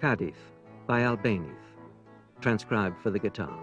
Cadiz by Albanith, transcribed for the guitar.